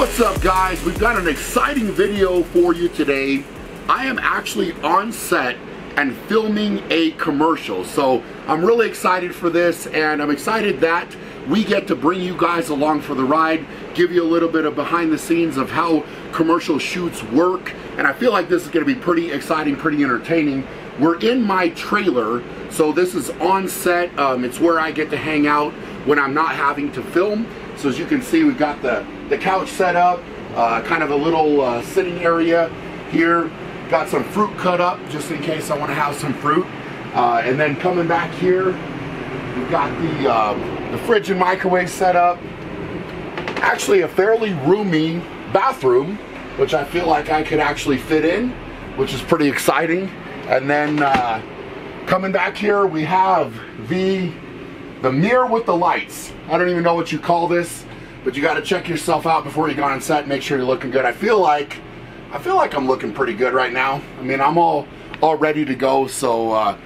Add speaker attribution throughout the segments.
Speaker 1: What's up guys? We've got an exciting video for you today. I am actually on set and filming a commercial. So I'm really excited for this and I'm excited that we get to bring you guys along for the ride, give you a little bit of behind the scenes of how commercial shoots work. And I feel like this is gonna be pretty exciting, pretty entertaining. We're in my trailer, so this is on set. Um, it's where I get to hang out when I'm not having to film. So as you can see, we've got the, the couch set up, uh, kind of a little uh, sitting area here. Got some fruit cut up just in case I want to have some fruit. Uh, and then coming back here, we've got the, uh, the fridge and microwave set up. Actually a fairly roomy bathroom, which I feel like I could actually fit in, which is pretty exciting. And then uh, coming back here, we have the the mirror with the lights. I don't even know what you call this, but you got to check yourself out before you go on set. And make sure you're looking good. I feel like I feel like I'm looking pretty good right now. I mean, I'm all all ready to go. So uh,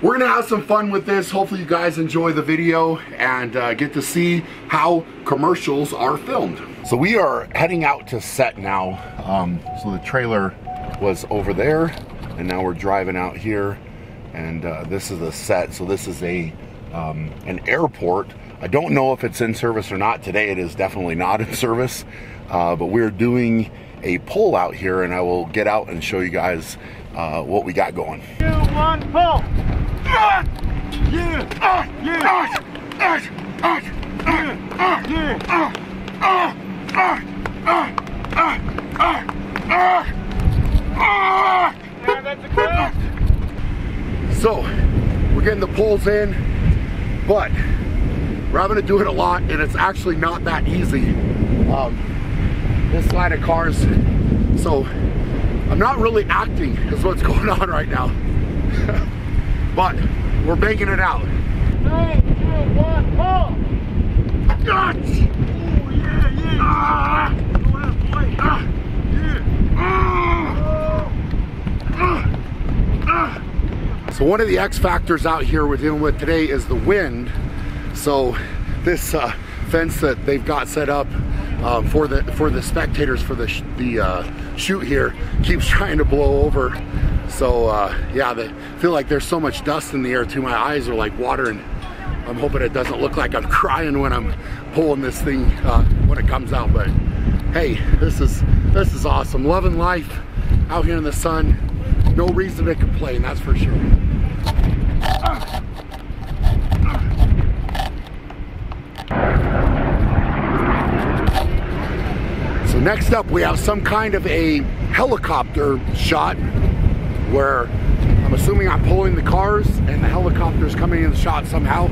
Speaker 1: we're gonna have some fun with this. Hopefully, you guys enjoy the video and uh, get to see how commercials are filmed. So we are heading out to set now. Um, so the trailer was over there, and now we're driving out here, and uh, this is the set. So this is a um, an airport. I don't know if it's in service or not. Today it is definitely not in service, uh, but we're doing a pull out here and I will get out and show you guys uh, what we got going.
Speaker 2: Two, one, pull! Yeah! Yeah! Yeah!
Speaker 1: So we're getting the pulls in, but we're having to do it a lot and it's actually not that easy. Um, this line of cars. So I'm not really acting is what's going on right now. but we're making it out. So one of the X factors out here we're dealing with today is the wind. So this uh, fence that they've got set up um, for the for the spectators for the sh the uh, shoot here keeps trying to blow over. So uh, yeah, they feel like there's so much dust in the air too. My eyes are like watering. I'm hoping it doesn't look like I'm crying when I'm pulling this thing uh, when it comes out. But hey, this is this is awesome. Loving life out here in the sun. No reason to complain, that's for sure. So next up we have some kind of a helicopter shot where I'm assuming I'm pulling the cars and the helicopter's coming in the shot somehow.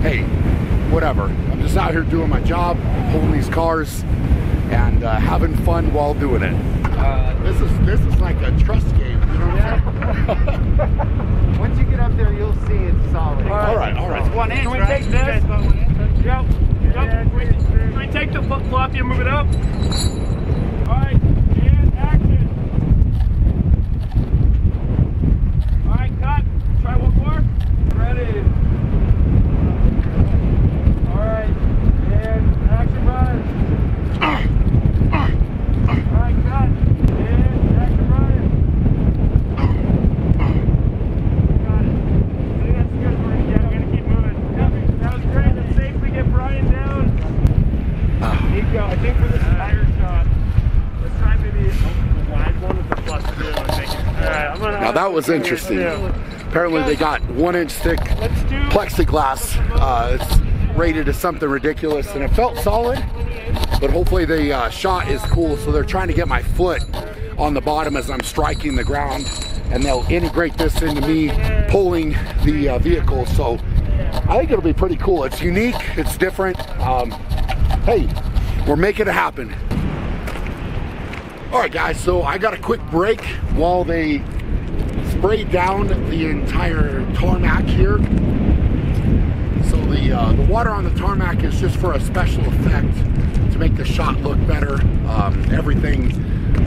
Speaker 1: Hey, whatever. I'm just out here doing my job, pulling these cars and uh, having fun while doing it. Uh, this is this is like a trust game. You know what I'm saying?
Speaker 3: Once you get up there, you'll see it's solid.
Speaker 1: All right, all right. All right.
Speaker 2: One inch,
Speaker 3: Can we
Speaker 2: right?
Speaker 3: take this?
Speaker 2: Yep. Yep. Can we take the flop and move it up? All right, and action. All right, cut. Try one more. Ready. All right, and action run. All right, cut. And action running. Got it. I think that's good for you. Yeah, we're gonna keep moving. Yep, that was great. Let's safely get Brian down. Here you go. I think for this higher shot, let's try maybe the wide one with the plus two. I think. All right, I'm gonna.
Speaker 1: Now that was interesting. Apparently they got one inch thick plexiglass. Uh, it's rated as something ridiculous and it felt solid, but hopefully the uh, shot is cool. So they're trying to get my foot on the bottom as I'm striking the ground and they'll integrate this into me pulling the uh, vehicle. So I think it'll be pretty cool. It's unique, it's different. Um, hey, we're making it happen. All right, guys, so I got a quick break while they spray down the entire tarmac here. So the uh, the water on the tarmac is just for a special effect to make the shot look better. Um, everything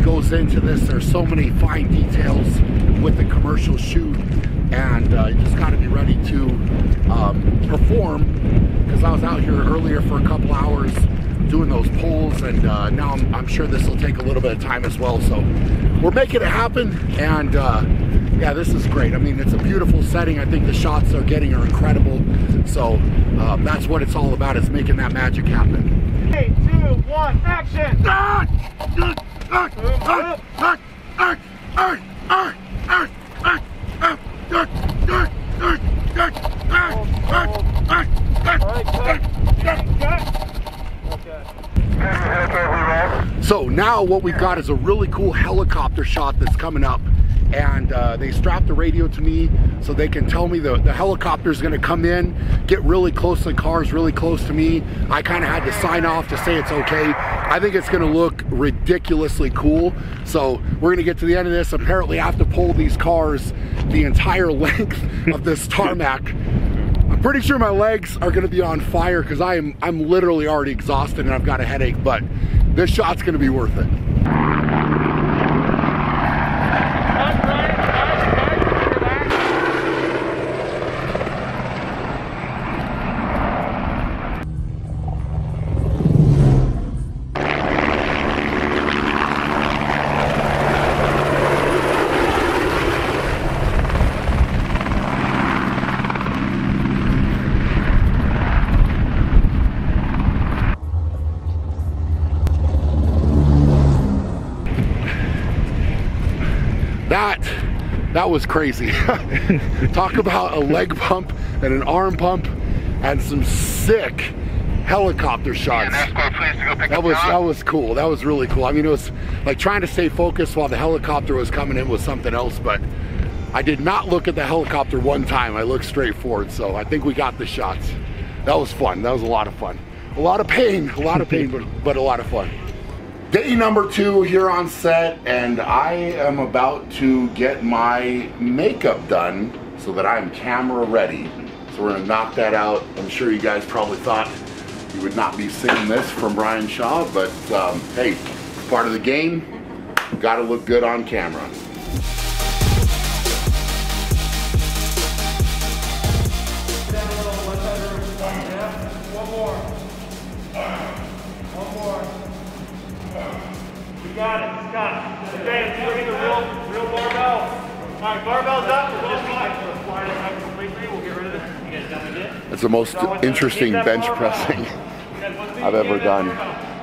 Speaker 1: goes into this. There's so many fine details with the commercial shoot, and uh, you just got to be ready to um, perform. Because I was out here earlier for a couple hours doing those pulls, and uh, now I'm, I'm, sure this will take a little bit of time as well. So we're making it happen, and uh, yeah, this is great. I mean, it's a beautiful setting. I think the shots they're getting are incredible. So uh, that's what it's all about, is making that magic happen.
Speaker 2: Three, two, one, action!
Speaker 1: Ah! Ah! Ah! Ah! Ah! Ah! Ah! ah! Now what we've got is a really cool helicopter shot that's coming up and uh, they strapped the radio to me so they can tell me the, the helicopter is going to come in, get really close to the cars, really close to me. I kind of had to sign off to say it's okay. I think it's going to look ridiculously cool. So we're going to get to the end of this. Apparently I have to pull these cars the entire length of this tarmac. I'm pretty sure my legs are going to be on fire because I am I'm literally already exhausted and I've got a headache, but this shot's to be worth it. That that was crazy. Talk about a leg pump and an arm pump and some sick helicopter shots. That was that was cool. That was really cool. I mean, it was like trying to stay focused while the helicopter was coming in with something else, but I did not look at the helicopter one time. I looked straight forward, so I think we got the shots. That was fun. That was a lot of fun. A lot of pain, a lot of pain, but, but a lot of fun. Day number two here on set, and I am about to get my makeup done so that I'm camera ready. So we're gonna knock that out. I'm sure you guys probably thought you would not be seeing this from Brian Shaw, but um, hey, part of the game. Gotta look good on camera.
Speaker 2: Got it. Okay, let's bring the real, real barbell. All right, barbell's up. We're just gonna slide it up completely. We'll get rid of it. You guys done with it?
Speaker 1: It's the most interesting bench pressing I've ever done.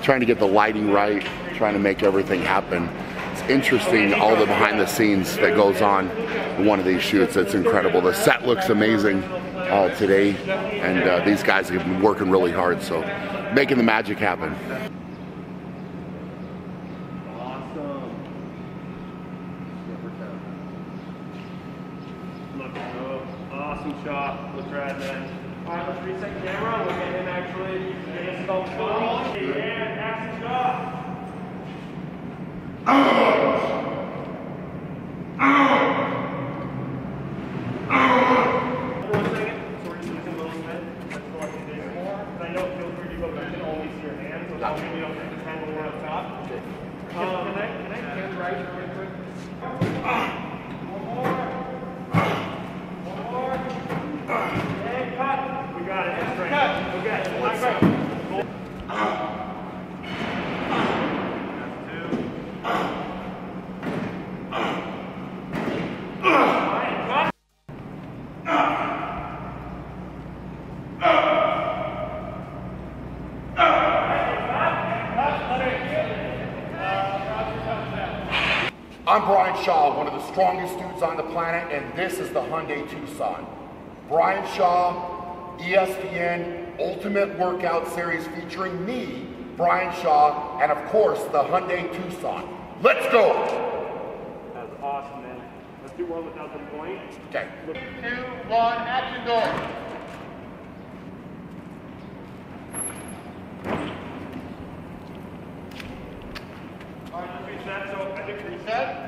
Speaker 1: Trying to get the lighting right, trying to make everything happen. It's interesting all the behind the scenes that goes on in one of these shoots. It's incredible. The set looks amazing uh, today, and uh, these guys have been working really hard, so making the magic happen.
Speaker 2: Look, oh, awesome shot. Look rad, man. All right, let's reset camera. Look at him actually get his thumb full. And action shot. For a second, so we're just using Will Smith. Let's go up to this more. And I know it feels weird to go back and only see your hands, so tell me you don't have to hand when we're up top. Um, can I, can I hand right really quick? One more. One more. And cut. We got it. That's right. Cut. Okay. That's right.
Speaker 1: I'm Brian Shaw, one of the strongest dudes on the planet, and this is the Hyundai Tucson. Brian Shaw, ESPN Ultimate Workout Series featuring me, Brian Shaw, and of course the Hyundai Tucson. Let's go!
Speaker 2: That was awesome, man. Let's do one without the point.
Speaker 1: Okay.
Speaker 3: Two, one, action, go.
Speaker 2: All right, let's reset. So I think reset.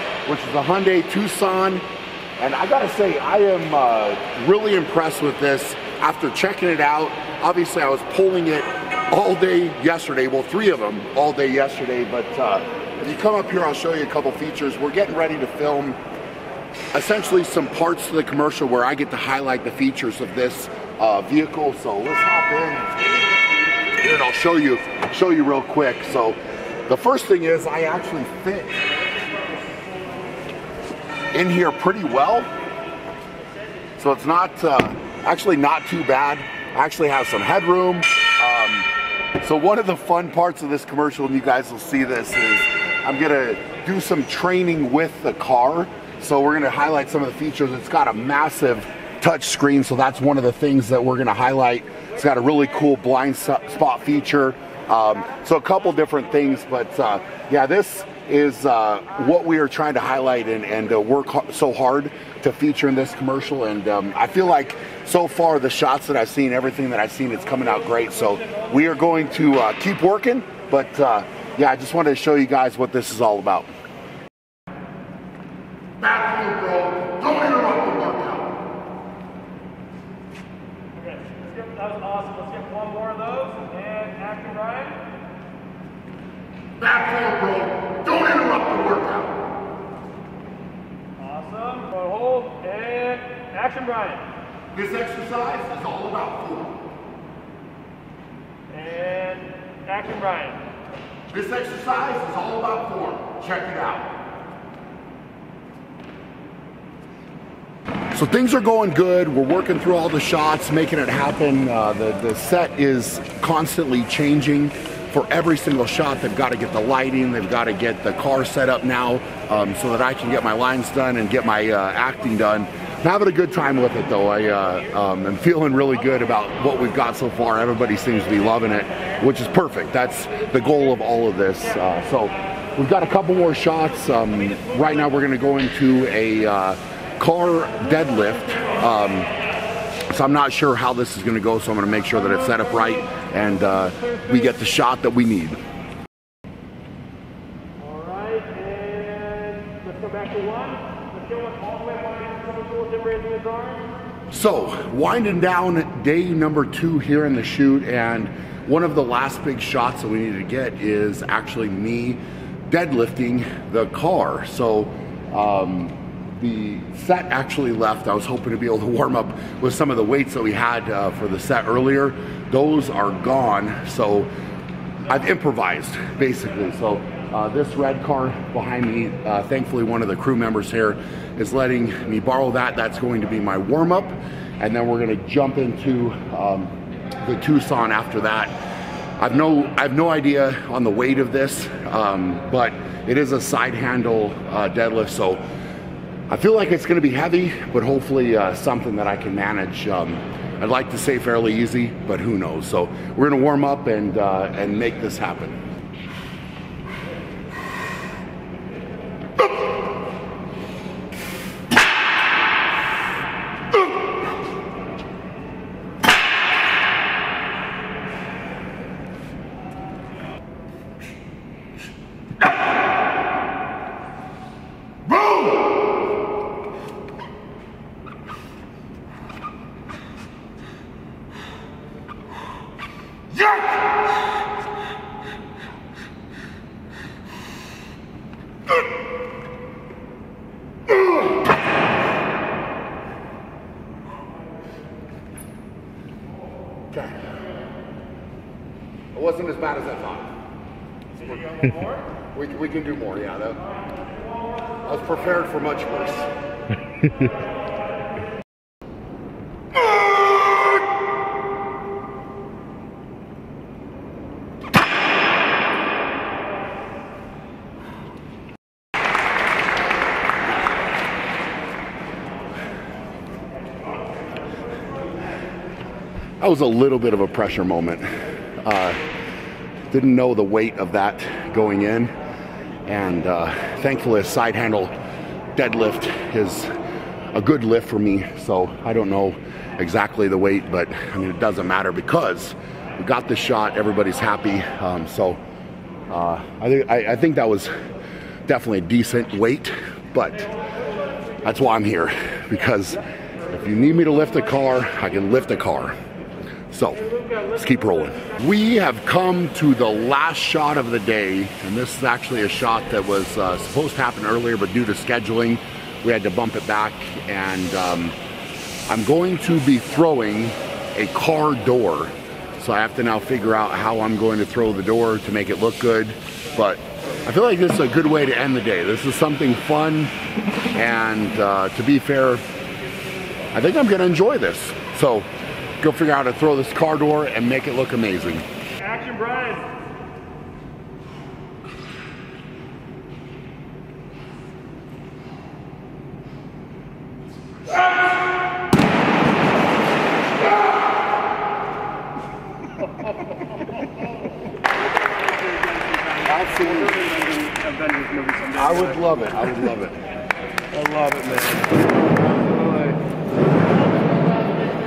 Speaker 1: which is a Hyundai Tucson. And I gotta say, I am uh, really impressed with this after checking it out. Obviously, I was pulling it all day yesterday. Well, three of them all day yesterday. But uh, if you come up here, I'll show you a couple features. We're getting ready to film essentially some parts to the commercial where I get to highlight the features of this uh, vehicle. So let's hop in and I'll show you show you real quick. So the first thing is I actually fit in here pretty well. So it's not uh, actually not too bad. I actually have some headroom. Um, so one of the fun parts of this commercial, and you guys will see this, is I'm gonna do some training with the car. So we're gonna highlight some of the features. It's got a massive touch screen, so that's one of the things that we're gonna highlight. It's got a really cool blind spot feature. Um, so a couple different things, but uh, yeah, this is uh, what we are trying to highlight and, and uh, work so hard to feature in this commercial. And um, I feel like so far the shots that I've seen, everything that I've seen, it's coming out great. So we are going to uh, keep working, but uh, yeah, I just wanted to show you guys what this is all about.
Speaker 3: Back bro. Don't interrupt the workout.
Speaker 2: Okay, let's get, that was awesome. Let's get one more of those. And action, Brian.
Speaker 3: Back bro. Don't interrupt the workout.
Speaker 2: Awesome. Go hold. And action, Brian.
Speaker 3: This exercise is all about form.
Speaker 2: And action, Brian.
Speaker 3: This exercise is all about form. Check it out.
Speaker 1: So things are going good. We're working through all the shots, making it happen. Uh, the, the set is constantly changing for every single shot. They've got to get the lighting, they've got to get the car set up now um, so that I can get my lines done and get my uh, acting done. Having a good time with it though. I uh, um, am feeling really good about what we've got so far. Everybody seems to be loving it, which is perfect. That's the goal of all of this. Uh, so we've got a couple more shots. Um, right now we're going to go into a uh, car deadlift. Um, so I'm not sure how this is going to go, so I'm going to make sure that it's set up right and uh, we get the shot that we need.
Speaker 2: All right, and let's go back to one. Let's go all the way behind. Someone cool with him raising his arm.
Speaker 1: So, winding down day number two here in the shoot, and one of the last big shots that we need to get is actually me deadlifting the car. So, um, the set actually left. I was hoping to be able to warm up with some of the weights that we had uh, for the set earlier. Those are gone, so I've improvised basically. So uh, this red car behind me, uh, thankfully one of the crew members here is letting me borrow that. That's going to be my warm up, and then we're going to jump into um, the Tucson after that. I've no I've no idea on the weight of this, um, but it is a side handle uh, deadlift, so I feel like it's going to be heavy, but hopefully uh, something that I can manage. Um, I'd like to say fairly easy, but who knows? So we're going to warm up and uh, and make this happen. Bad as I thought. we, we can do more, yeah. That, I was prepared for much worse. That was a little bit of a pressure moment. Uh, didn't know the weight of that going in, and uh, thankfully a side handle deadlift is a good lift for me. So I don't know exactly the weight, but I mean it doesn't matter because we got the shot. Everybody's happy. Um, so uh, I think I, I think that was definitely a decent weight, but that's why I'm here because if you need me to lift a car, I can lift a car. So let's keep rolling. We have come to the last shot of the day, and this is actually a shot that was uh, supposed to happen earlier, but due to scheduling, we had to bump it back. And um, I'm going to be throwing a car door. So I have to now figure out how I'm going to throw the door to make it look good. But I feel like this is a good way to end the day. This is something fun, and uh, to be fair, I think I'm gonna enjoy this. So go figure out how to throw this car door and make it look amazing.
Speaker 2: Action, Brian.
Speaker 1: I would love it. I would love it.
Speaker 2: I love it, man. Absolutely.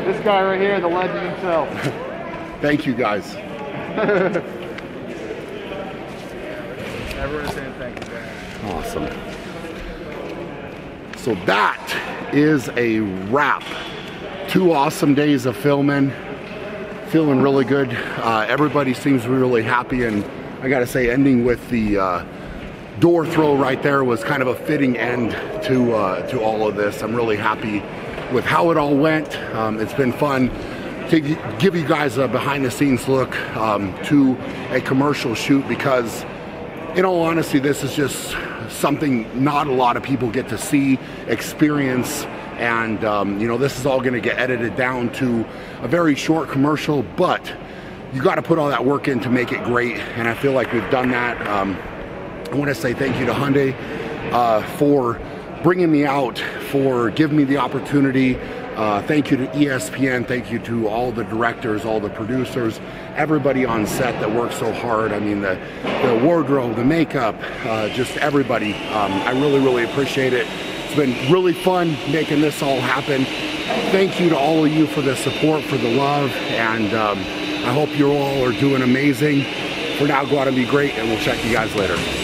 Speaker 2: This guy right here, the legend himself.
Speaker 1: Thank you guys.
Speaker 2: Everyone saying thank you.
Speaker 1: Awesome. So that is a wrap. Two awesome days of filming. Feeling really good. Uh, everybody seems really happy, and I gotta say, ending with the uh, door throw right there was kind of a fitting end to uh, to all of this. I'm really happy with how it all went. Um, it's been fun to give you guys a behind the scenes look um, to a commercial shoot because in all honesty, this is just something not a lot of people get to see, experience, and um, you know, this is all going to get edited down to a very short commercial, but you got to put all that work in to make it great, and I feel like we've done that. Um, I want to say thank you to Hyundai uh, for bringing me out, for giving me the opportunity. Uh, thank you to ESPN. Thank you to all the directors, all the producers, everybody on set that worked so hard. I mean, the, the wardrobe, the makeup, uh, just everybody. Um, I really, really appreciate it. It's been really fun making this all happen. Thank you to all of you for the support, for the love, and um, I hope you all are doing amazing. For now, go out and be great, and we'll check you guys later.